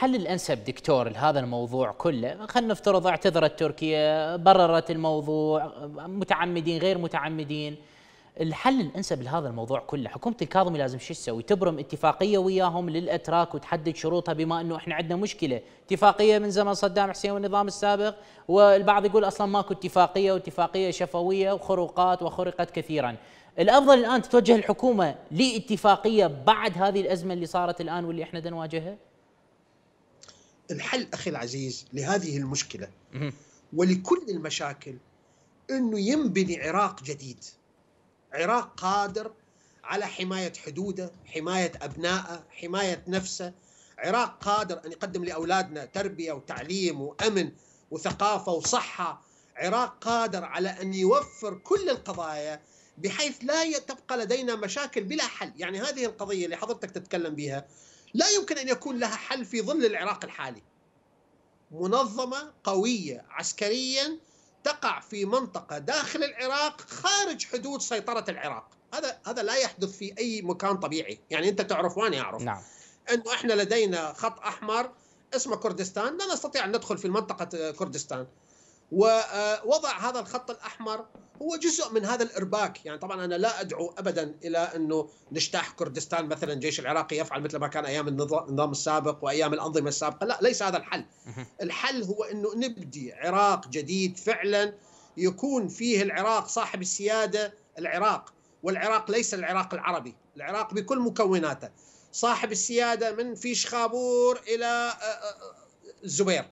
الحل الانسب دكتور لهذا الموضوع كله؟ خلينا نفترض اعتذرت تركيا بررت الموضوع متعمدين غير متعمدين. الحل الانسب لهذا الموضوع كله؟ حكومة الكاظمي لازم شو تسوي؟ تبرم اتفاقية وياهم للاتراك وتحدد شروطها بما انه إحنا عندنا مشكلة. اتفاقية من زمن صدام حسين والنظام السابق والبعض يقول أصلا ماكو اتفاقية واتفاقية شفوية وخروقات وخرقت كثيرا. الأفضل الآن تتوجه الحكومة لاتفاقية بعد هذه الأزمة اللي صارت الآن واللي إحنا نواجهها؟ الحل أخي العزيز لهذه المشكلة. ولكل المشاكل إنه ينبني عراق جديد. عراق قادر على حماية حدوده حماية أبنائه حماية نفسه. عراق قادر أن يقدم لأولادنا تربية وتعليم وأمن وثقافة وصحة. عراق قادر على أن يوفر كل القضايا بحيث لا تبقى لدينا مشاكل بلا حل. يعني هذه القضية اللي حضرتك تتكلم بها لا يمكن أن يكون لها حل في ظل العراق الحالي. منظمة قوية عسكريا تقع في منطقة داخل العراق خارج حدود سيطرة العراق. هذا هذا لا يحدث في أي مكان طبيعي. يعني أنت تعرف وأنا أعرف. نعم. أنه إحنا لدينا خط أحمر اسمه كردستان. لا نستطيع أن ندخل في منطقة كردستان. ووضع هذا الخط الأحمر هو جزء من هذا الإرباك. يعني طبعا أنا لا أدعو ابدا إلى أنه نجتاح كردستان مثلا الجيش العراقي يفعل مثل ما كان أيام النظام السابق وأيام الأنظمة السابقة. لا ليس هذا الحل. الحل هو أنه نبدي عراق جديد فعلا يكون فيه العراق صاحب السيادة العراق والعراق ليس العراق العربي. العراق بكل مكوناته. صاحب السيادة من فيش خابور إلى الزبير